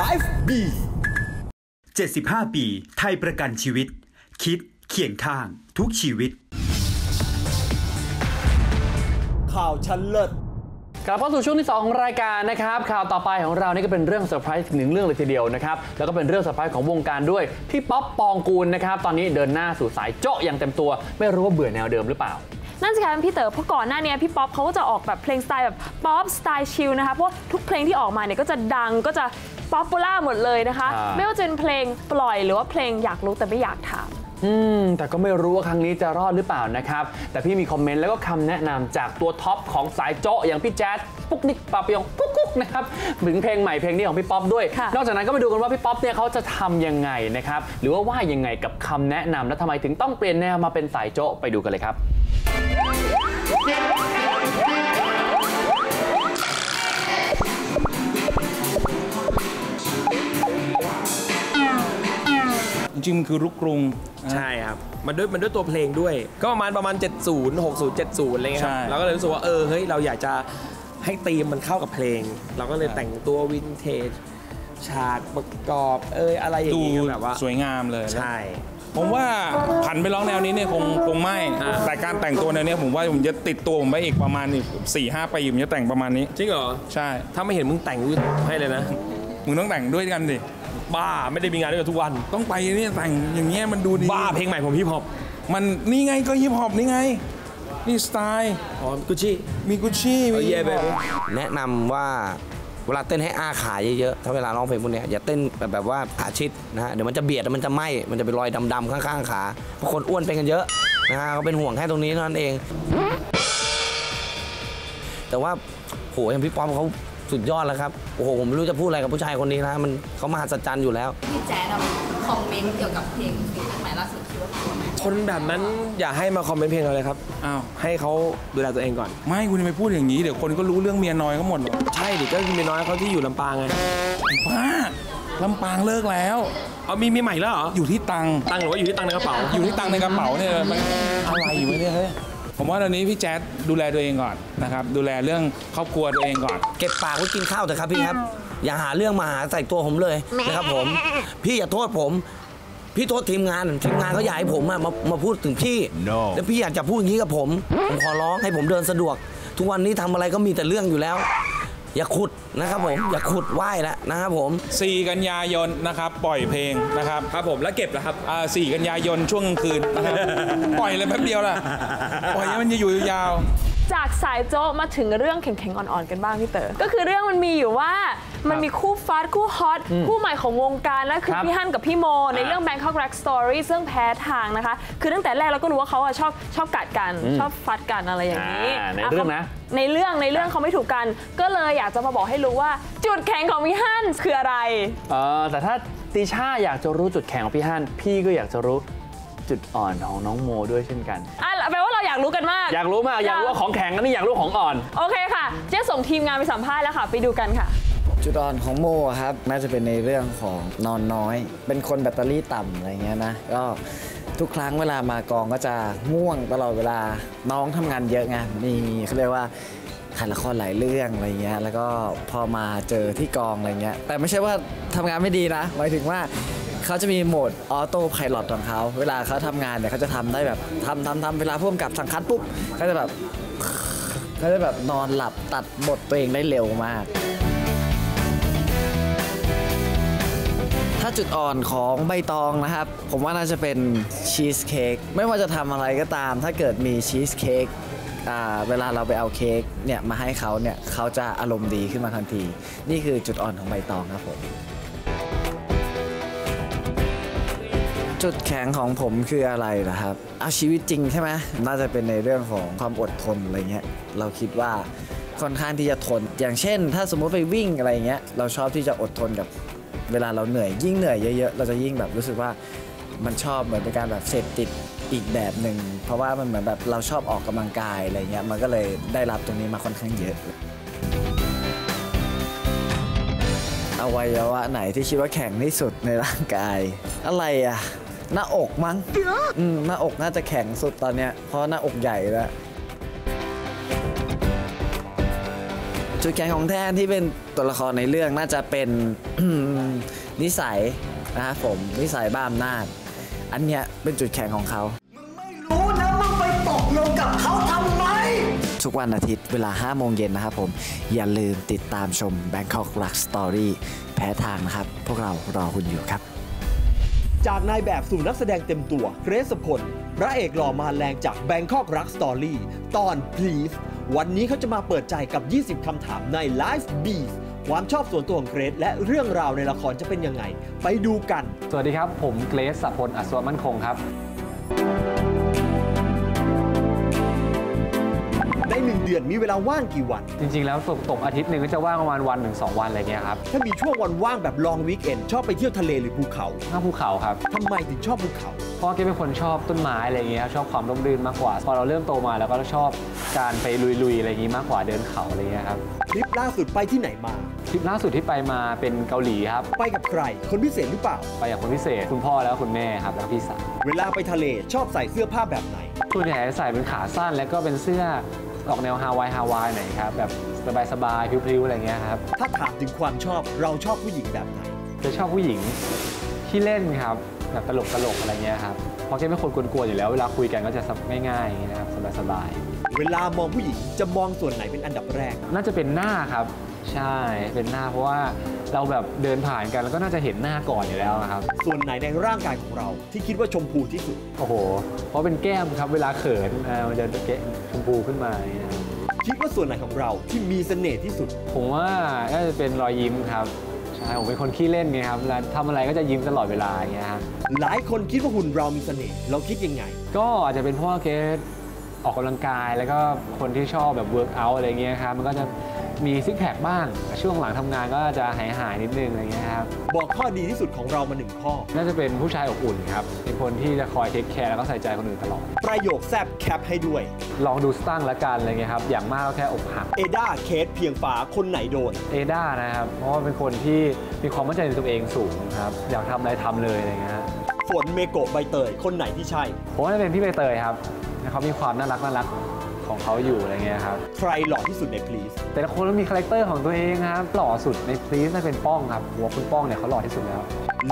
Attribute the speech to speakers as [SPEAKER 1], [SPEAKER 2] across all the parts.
[SPEAKER 1] Life Beats
[SPEAKER 2] 75 ปี ไทยประกันชีวิต คิดเคียงข้าง ทุกชีวิต
[SPEAKER 1] ข่าวชั้นเลิศ
[SPEAKER 3] กลับเข้าสู่ช่วงที่ 2 ของรายการนะครับข่าวต่อไปของเรานี่ก็เป็นเรื่องเซอร์ไพรส์อีกหนึ่งเรื่องเลยทีเดียวนะครับแล้วก็เป็นเรื่องเซอร์ไพรส์ของวงการด้วยพี่ป๊อบ ปองกูลนะครับตอนนี้เดินหน้าสู่สายโจ๊ะอย่างเต็มตัว ไม่รู้ว่าเบื่อแนวเดิมหรือเปล่า
[SPEAKER 4] นั่นสิคะพี่เต๋อเพราะก่อนหน้านี้พี่ป๊อปเขาก็จะออกแบบเพลงสไตล์แบบป๊อปสไตล์ชิลนะคะเพราะว่าทุกเพลงที่ออกมาเนี่ยก็จะดังก็จะป๊อปปูล่าหมดเลยนะคะ
[SPEAKER 3] อ่า
[SPEAKER 4] ไม่ว่าจะเป็นเพลงปล่อยหรือว่าเพลงอยากรู้แต่ไม่อยากถาม
[SPEAKER 3] อืม แต่ก็ไม่รู้ว่าครั้งนี้จะรอดหรือเปล่านะครับ แต่พี่มีคอมเมนต์แล้วก็คำแนะนำจากตัวท็อปของสายโจ๊ะอย่างพี่แจ๊ดปุ๊กนิกปาปยองกุ๊กกุ๊กนะครับถึงเพลงใหม่เพลงนี้ของพี่ป๊อปด้วย
[SPEAKER 4] ค่ะ
[SPEAKER 3] นอกจากนั้นก็มาดูกันว่าพี่ป๊อปเนี่ยเขาจะทำยังไงนะครับ หรือว่าว่ายังไงกับคำแนะนำและทำไมถึงต้องเปลี่ยนแนวมาเป็นสายโจ๊ะไปดูกันเลยครับ
[SPEAKER 5] จริงๆมันคือรุกกรุง
[SPEAKER 6] ใช่ครับ มันด้วยมันด้วยตัวเพลงด้วย ก็ประมาณประมาณ 70 60 70อะไรเงี้ยค
[SPEAKER 5] ใช่
[SPEAKER 6] รับเราก็เลยรู้สึกว่าเออเฮ้ยเราอยากจะให้ธีมมันเข้ากับเพลง เราก็เลยแต่งตัววินเทจฉากประกอบเอยอะไรอย่าง
[SPEAKER 5] ดู
[SPEAKER 6] เงี้ยแบบว่า
[SPEAKER 5] สวยงามเลย
[SPEAKER 6] ใช่
[SPEAKER 5] ผมว่าผันไปร้องแนวนี้เนี่ยคงคงไม่
[SPEAKER 6] อ่า
[SPEAKER 5] แต่การแต่งตัวแนวเนี้ยผมว่าผมจะติดตัวผมไปอีกประมาณอีกสี่ห้าปีผมจะแต่งประมาณนี้
[SPEAKER 6] จริงเหรอ
[SPEAKER 5] ใช่
[SPEAKER 6] ถ้าไม่เห็นมึงแต่งกูให้เลยนะ
[SPEAKER 5] มึงต้องแต่งด้วยกันดิ
[SPEAKER 6] บ้าไม่ได้มีงานด้วยกันทุกวัน
[SPEAKER 5] ต้องไปเนี่ยแต่งอย่างเงี้ยมันดูดี
[SPEAKER 6] บ้าเพลงใหม่ผมฮิปฮอป
[SPEAKER 5] มันนี่ไงก็ฮิปฮอปนี่ไง นี่สไตล์
[SPEAKER 6] อ๋อกุชชี่
[SPEAKER 5] มีกุชชี่มี
[SPEAKER 6] Oh yeah, baby
[SPEAKER 7] แนะนำว่า เวลาเต้นให้อาขาเยอะๆ ถ้าเวลาร้องเพลงพวกเนี้ยอย่าเต้นแบบแบบว่าขาชิดนะฮะ เดี๋ยวมันจะเบียดมันจะไหมมันจะเป็นรอยดำๆข้างๆขา เพราะคนอ้วนเป็นกันเยอะนะฮะเขาเป็นห่วงแค่ตรงนี้เท่านั้นเอง แต่ว่าโหอย่างพี่ป้อมเขาสุดยอดแล้วครับ โอ้โห ผมไม่รู้จะพูดอะไรกับผู้ชายคนนี้นะ มันเขามหัศจรรย์อยู่แล้ว
[SPEAKER 8] พี่แจ๊ด เมนต์เกี่ยวกับเพลงซิงเกิลใหม่ล่าสุดคิดว่าถูกไหม
[SPEAKER 6] คนแบบนั้นอย่าให้มาคอมเมนต์เพลงเราเลยครับ
[SPEAKER 5] อ้าว
[SPEAKER 6] ให้เขาดูแลตัวเองก่อน
[SPEAKER 5] ไม่คุณจะไปพูดอย่างนี้ เดี๋ยวคนก็รู้เรื่องเมียน้อยก็หมดหรอก
[SPEAKER 6] ใช่ดิก็มีน้อยเขาที่อยู่ลำปางไง
[SPEAKER 5] บ้าลำปางเลิกแล้ว
[SPEAKER 6] เอามีมีใหม่แล้วเหรอ
[SPEAKER 5] อยู่ที่ตัง
[SPEAKER 6] ตังค์หรือว่าอยู่ที่ตังค์ในกระเป๋า
[SPEAKER 5] อยู่ที่ตังค์ในกระเป๋าเนี่ยมันอะไรอยู่วะเนี่ยเฮ้ยผมว่าตอนนี้พี่แจ๊ดดูแลตัวเองก่อนนะครับ ดูแลเรื่องครอบครัวตัวเองก่อน
[SPEAKER 7] เก็บปากไว้กินข้าวเถอะครับพี่ครับ อย่าหาเรื่องมาหาใส่ตัวผมเลยนะครับผม พี่อย่าโทษผม พี่โทษทีมงานทีมงานเขาอยากให้ผมอะมามาพูดถึงพี่แล้วพี่อยากจะพูดอย่างนี้กับผม ผมขอร้องให้ผมเดินสะดวก ทุกวันนี้ทำอะไรก็มีแต่เรื่องอยู่แล้ว อย่าขุดนะครับผม อย่าขุดไหว้แล้วนะครับผม
[SPEAKER 5] 4 กันยายนนะครับ ปล่อยเพลงนะครับ
[SPEAKER 6] ครับผมแล้วเก็บแล้วครับ
[SPEAKER 5] อ่า4กันยายนช่วงกลางคืนนะครับ ปล่อยเลยแป๊บเดียวล่ะ ปล่อยให้มันจะอยู่ยาว
[SPEAKER 4] จากสายโจ๊ะมาถึงเรื่องแข็งๆอ่อนๆกันบ้างพี่เต๋อ ก็คือเรื่องมันมีอยู่ว่ามันมีคู่ฟาดคู่ฮอตคู่ใหม่ของวงการนั่นคือ
[SPEAKER 3] ครับ
[SPEAKER 4] พี่ฮั่นกับพี่โม ในเรื่อง Bangkok Rack Story ซึ่งแพ้ทางนะคะ คือตั้งแต่แรกเราก็รู้ว่าเขาอะชอบชอบกัดกันชอบฟัดกันอะไรอย่างนี้
[SPEAKER 3] อ่าในเรื่องนะ
[SPEAKER 4] ในเรื่องในเรื่องเขาไม่ถูกกัน ก็เลยอยากจะมาบอกให้รู้ว่าจุดแข็งของพี่ฮั่นคืออะไร
[SPEAKER 3] เออแต่ถ้าติช่าอยากจะรู้จุดแข็งของพี่ฮั่นพี่ก็อยากจะรู้จุดอ่อนของน้องโมด้วยเช่นกัน
[SPEAKER 4] อะแปลว่าเราอยากรู้กันมาก
[SPEAKER 3] อยากรู้มาก อยากรู้ว่าของแข็งอันนี้อยากรู้ของอ่อน
[SPEAKER 4] โอเคค่ะ เจ๊ส่งทีมงานไปสัมภาษณ์แล้วค่ะ ไปดูกันค่ะ
[SPEAKER 9] จุดอ่อนของโมอะครับ น่าจะเป็นในเรื่องของนอนน้อย เป็นคนแบตเตอรี่ต่ำอะไรเงี้ยนะ ก็ทุกครั้งเวลามากองก็จะง่วงตลอดเวลา น้องทำงานเยอะไง มีเขาเรียกว่าถ่ายละครหลายเรื่องอะไรเงี้ย แล้วก็พอมาเจอที่กองอะไรเงี้ย แต่ไม่ใช่ว่าทำงานไม่ดีนะ หมายถึงว่า เขาจะมีโหมดออโต้ไพลอตของเขาเวลาเขาทำงานเนี่ยเขาจะทำได้แบบทำทำทำเวลาพ่วงกับสังคัดปุ๊บเขาจะแบบเขาจะแบบนอนหลับตัดบทตัวเองได้เร็วมาก ถ้าจุดอ่อนของใบตองนะครับ ผมว่าน่าจะเป็นชีสเค้กไม่ว่าจะทำอะไรก็ตาม ถ้าเกิดมีชีสเค้กเวลาเราไปเอาเค้กเนี่ยมาให้เขาเนี่ยเขาจะอารมณ์ดีขึ้นมาทันที นี่คือจุดอ่อนของใบตองครับผม จุดแข็งของผมคืออะไรนะครับ เอาชีวิตจริงใช่ไหมน่าจะเป็นในเรื่องของความอดทนอะไรเงี้ย เราคิดว่าค่อนข้างที่จะทน อย่างเช่น ถ้าสมมติไปวิ่งอะไรเงี้ย เราชอบที่จะอดทนกับเวลาเราเหนื่อย ยิ่งเหนื่อยเยอะๆ เราจะยิ่งแบบรู้สึกว่ามันชอบเหมือนเป็นการแบบเสพติดอีกแบบหนึ่ง เพราะว่ามันเหมือนแบบเราชอบออกกำลังกายอะไรเงี้ย มันก็เลยได้รับตรงนี้มาค่อนข้างเยอะอวัยวะไหนที่คิดว่าแข็งที่สุดในร่างกาย อะไรอะ หน้าอกมั้งอืมหน้าอกน่าจะแข็งสุดตอนเนี้ยเพราะหน้าอกใหญ่แล้วจจุดแข็งของแท่นที่เป็นตัวละครในเรื่องน่าจะเป็น นิสัยนะครับผมนิสัยบ้าอำนาจอันเนี้ยเป็นจุดแข็งของเขา
[SPEAKER 1] รู้นะมึงไปตกลงกับเขาทำไม
[SPEAKER 9] ทุกวันอาทิตย์เวลา 5 โมงเย็นนะครับผม อย่าลืมติดตามชม Bangkok Rock Story แพ้ทางนะครับ พวกเรารอคุณอยู่ครับ
[SPEAKER 1] จากนายแบบสู่นักแสดงเต็มตัวเกรซพล พระเอกหล่อมาแรงจากแบงคอกรักสตอรี่ตอน Please วันนี้เขาจะมาเปิดใจกับ 20 คำถามใน Live b e a s ความชอบส่วนตัวของเกรซและเรื่องราวในละครจะเป็นยังไง ไปดูกัน
[SPEAKER 3] สวัสดีครับ ผมเกรซสัพพลอัศวมั่นคงครับ
[SPEAKER 1] มีเวลาว่างกี่วัน
[SPEAKER 3] จริง ๆ แล้วตกตกอาทิตย์หนึ่งก็จะว่างประมาณวันหนึ่งสองวันอะไรเงี้ยครับ
[SPEAKER 1] ถ้ามีช่วงวันว่างแบบลองวีคเอนชอบไปเที่ยวทะเลหรือภูเขา
[SPEAKER 3] ข้างภูเขาครับ
[SPEAKER 1] ทำไมถึงชอบภูเขา
[SPEAKER 3] เพราะว่าเกเป็นคนชอบต้นไม้อะไรเงี้ยครับชอบความร่มรื่นมากกว่า พอเราเริ่มโตมาแล้วก็ชอบการไปลุยๆอะไรอย่างงี้มากกว่าเดินเขาอะไรเงี้ยครับ
[SPEAKER 1] ทริปล่าสุดไปที่ไหนมา
[SPEAKER 3] ทริปล่าสุดที่ไปมาเป็นเกาหลีครับ
[SPEAKER 1] ไปกับใคร คนพิเศษหรือเปล่า
[SPEAKER 3] ไปกับคนพิเศษ คุณพ่อแล้วก็คุณแม่ครับแล้วก็พี่สาว
[SPEAKER 1] เวลาไปทะเลชอบใส่เสื้อผ้าแบบไหน
[SPEAKER 3] ส่วนใหญ่ใส่เป็นขาสั้นแล้วก็เป็นเสื้อ ออกแนวฮาวายฮาวายหน่อยครับแบบสบายๆพริ้วๆอะไรเงี้ยครับ
[SPEAKER 1] ถ้าถามถึงความชอบเราชอบผู้หญิงแบบไหน
[SPEAKER 3] จะชอบผู้หญิงที่เล่นครับแบบตลกตลกๆอะไรเงี้ยครับเพราะเกเป็นคนกวนๆอยู่แล้ว เวลาคุยกันก็จะง่ายๆอย่างงี้นะครับสบาย
[SPEAKER 1] เวลามองผู้หญิงจะมองส่วนไหนเป็นอันดับแรก
[SPEAKER 3] ๆน่าจะเป็นหน้าครับ ใช่เป็นหน้าเพราะว่าเราแบบเดินผ่านกันแล้วก็น่าจะเห็นหน้าก่อนอยู่แล้วครับ
[SPEAKER 1] ส่วนไหนในร่างกายของเราที่คิดว่าชมพูที่สุด
[SPEAKER 3] โอ้โห เพราะเป็นแก้มครับเวลาเขินเอ่อมันจะเกะชมพูขึ้นมาอย่างเงี้ยครับ
[SPEAKER 1] คิดว่าส่วนไหนของเราที่มีเสน่ห์ที่สุด
[SPEAKER 3] ผมว่าน่าจะเป็นรอยยิ้มครับใช่ผมเป็นคนขี้เล่นไงครับเวลาทำอะไรก็จะยิ้มตลอดเวลาอย่างเงี้ยครับ
[SPEAKER 1] หลายคนคิดว่าหุ่นเรามีเสน่ห์เราคิดยังไง
[SPEAKER 3] ก็อาจจะเป็นเพราะว่าเกสออกกำลังกายแล้วก็คนที่ชอบแบบ workout อะไรเงี้ยครับมันก็จะ มี six pack บ้าง ช่วงหลังทำงานก็จะหายหายๆนิดนึงอะไรเงี้ยครับ
[SPEAKER 1] บอกข้อดีที่สุดของเรามาหนึ่งข้อ
[SPEAKER 3] น่าจะเป็นผู้ชายอบอุ่นครับ เป็นคนที่จะคอย take care แล้วก็ใส่ใจคนอื่นตลอด
[SPEAKER 1] ประโยคแซบแคปให้ด้วย
[SPEAKER 3] ลองดูสตั้งละกันอะไรเงี้ยครับ อย่างมากก็แค่อกหัก
[SPEAKER 1] เอด้าเคสเพียงฟ้าคนไหนโดน
[SPEAKER 3] เอด้านะครับ เพราะว่าเป็นคนที่มีความมั่นใจในตัวเองสูงครับ อยากทำอะไรทำเลยอะไรเงี้ยฮะ
[SPEAKER 1] ฝนเมโกะใบเตยคนไหนที่ใช่
[SPEAKER 3] ผมว่าจะเป็นพี่ใบเตยครับเขามีความน่ารักน่ารัก ของเขาอยู่อะไรเงี้ยครับ
[SPEAKER 1] ใครหล่อที่สุดในพลีส
[SPEAKER 3] แต่ละคนก็มีคาแรคเตอร์ของตัวเองครับหล่อสุดในพลีสน่าเป็นป้องครับหัวคุณป้องเนี่ยเขาหล่อที่สุดแล้ว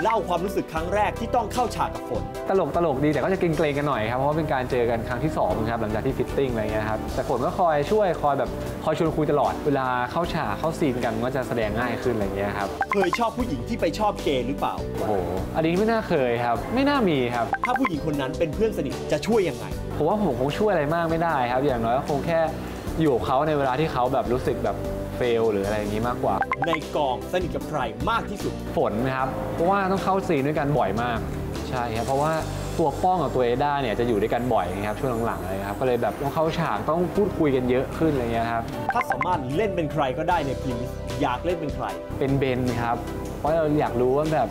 [SPEAKER 1] เล่าความรู้สึกครั้งแรกที่ต้องเข้าฉากกับฝน
[SPEAKER 3] ตลกตลกดีแต่ก็จะเกรงๆกันหน่อยครับเพราะว่าเป็นการเจอกันครั้งที่สองครับหลังจากที่ fitting อะไรเงี้ยครับแต่ฝนก็คอยช่วยคอยแบบคอยชวนคุยตลอดเวลาเข้าฉากเข้า scene กันก็จะแสดงง่ายขึ้นอะไรเงี้ยครับ
[SPEAKER 1] เคยชอบผู้หญิงที่ไปชอบเกย์หรือเปล่า
[SPEAKER 3] โอ้โหอันนี้ไม่น่าเคยครับ ไม่น่ามีครับ
[SPEAKER 1] ถ้าผู้หญิงคนนั้นเป็นเพื่อนสนิทจะช่วยยังไง
[SPEAKER 3] ผมว่าผมคงช่วยอะไรมากไม่ได้ครับ อย่างน้อยก็คงแค่อยู่กับเขาในเวลาที่เขาแบบรู้สึกแบบ fail หรืออะไรอย่างนี้มากกว่า
[SPEAKER 1] ในกองสนิทกับใครมากที่สุด
[SPEAKER 3] ฝนนะครับ เพราะว่าต้องเข้า scene ด้วยกันบ่อยมาก ใช่ครับ เพราะว่าตัวป้องกับตัวเอด้าเนี่ยจะอยู่ด้วยกันบ่อยนะครับช่วงหลังๆอะไรครับ ก็เลยแบบต้องเข้าฉากต้องพูดคุยกันเยอะขึ้นอะไรเงี้ยครับ
[SPEAKER 1] ถ้าสามารถเล่นเป็นใครก็ได้ใน Please อยากเล่นเป็นใคร
[SPEAKER 3] เป็นเบนครับ เพราะเราอยากรู้ว่าแบบ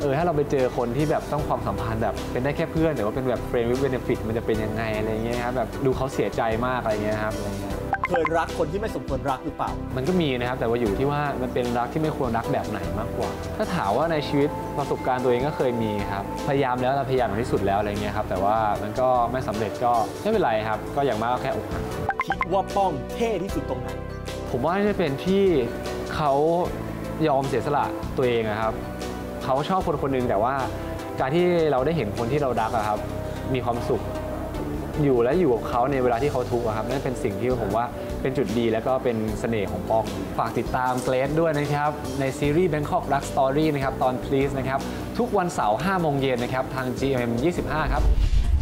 [SPEAKER 3] เออถ้าเราไปเจอคนที่แบบต้องความสัมพันธ์แบบเป็นได้แค่เพื่อนแต่ว่าเป็นแบบเฟรนด์วิ t เบนฟิตมันจะเป็นยังไงอะไรเงี้ยครับแบบดูเขาเสียใจมากอะไรเงี้ยครับอะไรเงี้ย
[SPEAKER 1] เคยรักคนที่ไม่สมควรรักหรือเปล่า
[SPEAKER 3] มันก็มีนะครับ แต่ว่าอยู่ที่ว่ามันเป็นรักที่ไม่ควรรักแบบไหนมากกว่า ถ้าถามว่าในชีวิตประสบการณ์ตัวเองก็เคยมีครับ พยายามแล้วเราพยายามอย่างที่สุดแล้วอะไรเงี้ยครับ แต่ว่ามันก็ไม่สำเร็จก็ไม่เป็นไรครับ ก็อย่างมากก็แค่อกหัก
[SPEAKER 1] คิดว่าป้องเท่ที่สุดตรงไหน
[SPEAKER 3] ผมว่าน่าจะเป็นที่เขายอมเสียสละตัวเองอะครับ เขาชอบคนคนหนึ่งแต่ว่าการที่เราได้เห็นคนที่เรารักอะครับ มีความสุขอยู่และอยู่กับเขาในเวลาที่เขาทุกข์อะครับนั่นเป็นสิ่งที่ผมว่าเป็นจุดดีและก็เป็นเสน่ห์ของปอกฝากติดตามเกรดด้วยนะครับ ในซีรีส์ Bangkok Rock Story นะครับ ตอน Please นะครับ ทุกวันเสาร์5โมงเย็นนะครับ ทาง GMM 25 ครับ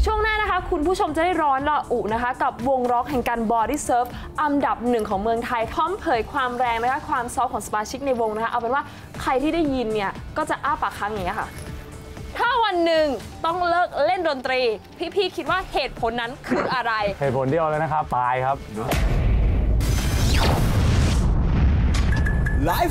[SPEAKER 4] ช่วงหน้านะคะคุณผู้ชมจะได้ร้อนระอุนะคะ กับวงร็อกแห่งการบอดี้เซิร์ฟอันดับหนึ่งของเมืองไทยพร้อมเผยความแรงนะคะความซอฟของสมาชิกในวงนะคะ เอาเป็นว่าใครที่ได้ยินเนี่ยก็จะอ้าปากค้างอย่างนี้ค่ะ ถ้าวันหนึ่งต้องเลิกเล่นดนตรี พี่ๆคิดว่าเหตุผลนั้นคืออะไร
[SPEAKER 3] เหตุผลเดียวเลยนะครับตายครับ
[SPEAKER 1] Live